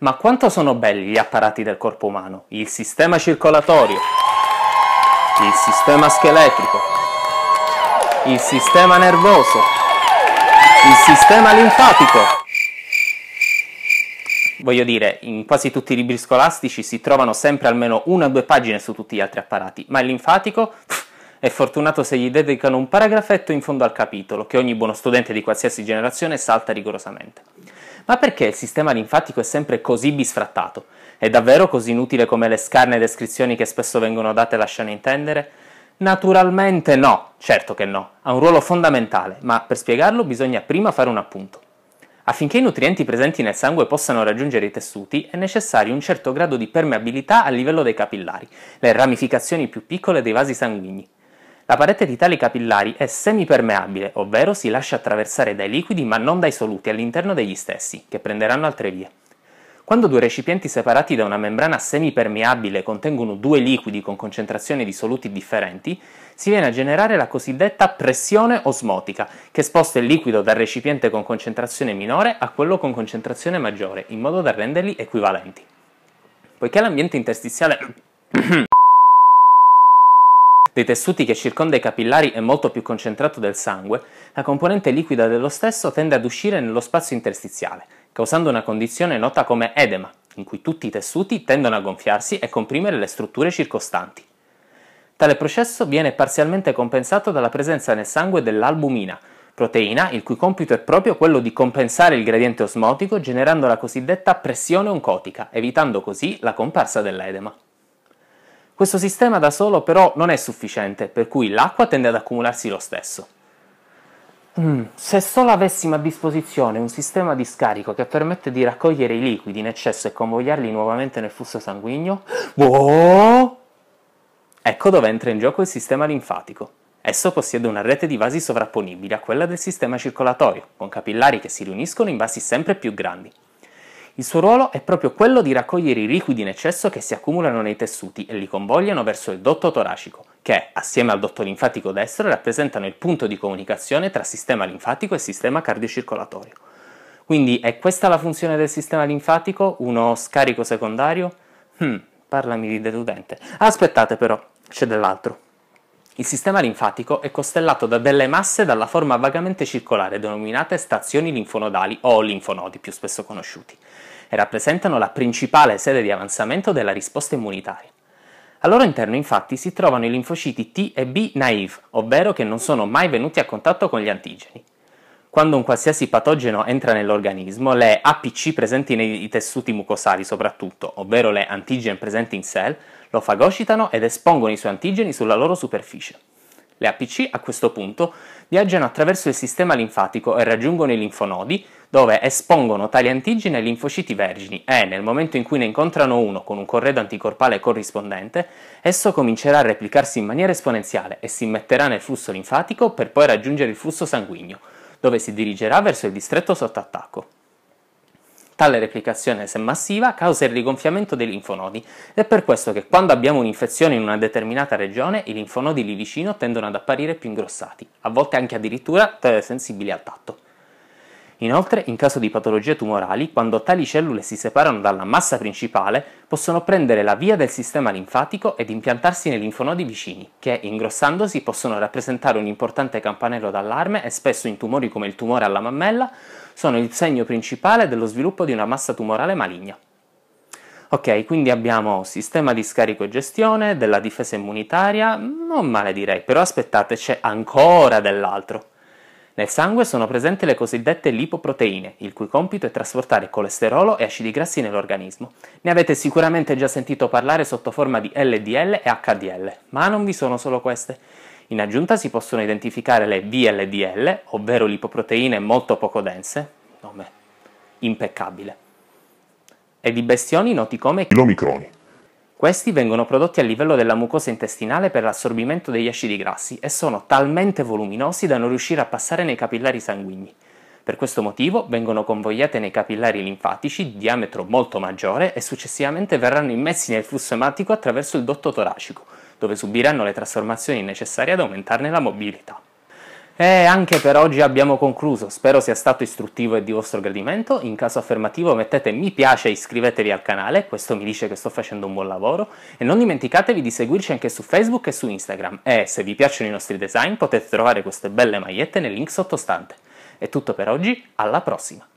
Ma quanto sono belli gli apparati del corpo umano? Il sistema circolatorio, il sistema scheletrico, il sistema nervoso, il sistema linfatico. Voglio dire, in quasi tutti i libri scolastici si trovano sempre almeno una o due pagine su tutti gli altri apparati, ma il linfatico è fortunato se gli dedicano un paragrafetto in fondo al capitolo, che ogni buono studente di qualsiasi generazione salta rigorosamente. Ma perché il sistema linfatico è sempre così bisfrattato? È davvero così inutile come le scarne descrizioni che spesso vengono date lasciano intendere? Naturalmente no, certo che no, ha un ruolo fondamentale, ma per spiegarlo bisogna prima fare un appunto. Affinché i nutrienti presenti nel sangue possano raggiungere i tessuti è necessario un certo grado di permeabilità a livello dei capillari, le ramificazioni più piccole dei vasi sanguigni. La parete di tali capillari è semipermeabile, ovvero si lascia attraversare dai liquidi ma non dai soluti all'interno degli stessi, che prenderanno altre vie. Quando due recipienti separati da una membrana semipermeabile contengono due liquidi con concentrazioni di soluti differenti, si viene a generare la cosiddetta pressione osmotica, che sposta il liquido dal recipiente con concentrazione minore a quello con concentrazione maggiore, in modo da renderli equivalenti. Poiché l'ambiente interstiziale dei tessuti che circonda i capillari è molto più concentrato del sangue, la componente liquida dello stesso tende ad uscire nello spazio interstiziale, causando una condizione nota come edema, in cui tutti i tessuti tendono a gonfiarsi e comprimere le strutture circostanti. Tale processo viene parzialmente compensato dalla presenza nel sangue dell'albumina, proteina il cui compito è proprio quello di compensare il gradiente osmotico generando la cosiddetta pressione oncotica, evitando così la comparsa dell'edema. Questo sistema da solo però non è sufficiente, per cui l'acqua tende ad accumularsi lo stesso. Mm, se solo avessimo a disposizione un sistema di scarico che permette di raccogliere i liquidi in eccesso e convogliarli nuovamente nel flusso sanguigno, oh! ecco dove entra in gioco il sistema linfatico. Esso possiede una rete di vasi sovrapponibili a quella del sistema circolatorio, con capillari che si riuniscono in vasi sempre più grandi. Il suo ruolo è proprio quello di raccogliere i liquidi in eccesso che si accumulano nei tessuti e li convogliano verso il dotto toracico, che, assieme al dotto linfatico destro, rappresentano il punto di comunicazione tra sistema linfatico e sistema cardiocircolatorio. Quindi è questa la funzione del sistema linfatico? Uno scarico secondario? Hmm, parlami di deludente. Aspettate però, c'è dell'altro. Il sistema linfatico è costellato da delle masse dalla forma vagamente circolare denominate stazioni linfonodali o linfonodi più spesso conosciuti e rappresentano la principale sede di avanzamento della risposta immunitaria. Al loro interno infatti si trovano i linfociti T e B naive, ovvero che non sono mai venuti a contatto con gli antigeni. Quando un qualsiasi patogeno entra nell'organismo, le APC presenti nei tessuti mucosali soprattutto, ovvero le antigen presenti in cell, lo fagocitano ed espongono i suoi antigeni sulla loro superficie. Le APC a questo punto viaggiano attraverso il sistema linfatico e raggiungono i linfonodi, dove espongono tali antigeni ai linfociti vergini e, nel momento in cui ne incontrano uno con un corredo anticorpale corrispondente, esso comincerà a replicarsi in maniera esponenziale e si immetterà nel flusso linfatico per poi raggiungere il flusso sanguigno, dove si dirigerà verso il distretto sotto attacco. Tale replicazione, se massiva, causa il rigonfiamento dei linfonodi ed è per questo che quando abbiamo un'infezione in una determinata regione, i linfonodi lì vicino tendono ad apparire più ingrossati, a volte anche addirittura sensibili al tatto. Inoltre, in caso di patologie tumorali, quando tali cellule si separano dalla massa principale, possono prendere la via del sistema linfatico ed impiantarsi nei linfonodi vicini, che, ingrossandosi, possono rappresentare un importante campanello d'allarme e spesso in tumori come il tumore alla mammella sono il segno principale dello sviluppo di una massa tumorale maligna. Ok, quindi abbiamo sistema di scarico e gestione, della difesa immunitaria, non male direi, però aspettate, c'è ancora dell'altro. Nel sangue sono presenti le cosiddette lipoproteine, il cui compito è trasportare colesterolo e acidi grassi nell'organismo. Ne avete sicuramente già sentito parlare sotto forma di LDL e HDL, ma non vi sono solo queste. In aggiunta si possono identificare le VLDL, ovvero lipoproteine molto poco dense, nome impeccabile, e di bestioni noti come chilomicroni. Questi vengono prodotti a livello della mucosa intestinale per l'assorbimento degli acidi grassi e sono talmente voluminosi da non riuscire a passare nei capillari sanguigni. Per questo motivo vengono convogliate nei capillari linfatici di diametro molto maggiore e successivamente verranno immessi nel flusso ematico attraverso il dotto toracico, dove subiranno le trasformazioni necessarie ad aumentarne la mobilità. E anche per oggi abbiamo concluso, spero sia stato istruttivo e di vostro gradimento, in caso affermativo mettete mi piace e iscrivetevi al canale, questo mi dice che sto facendo un buon lavoro, e non dimenticatevi di seguirci anche su Facebook e su Instagram, e se vi piacciono i nostri design potete trovare queste belle magliette nel link sottostante. È tutto per oggi, alla prossima!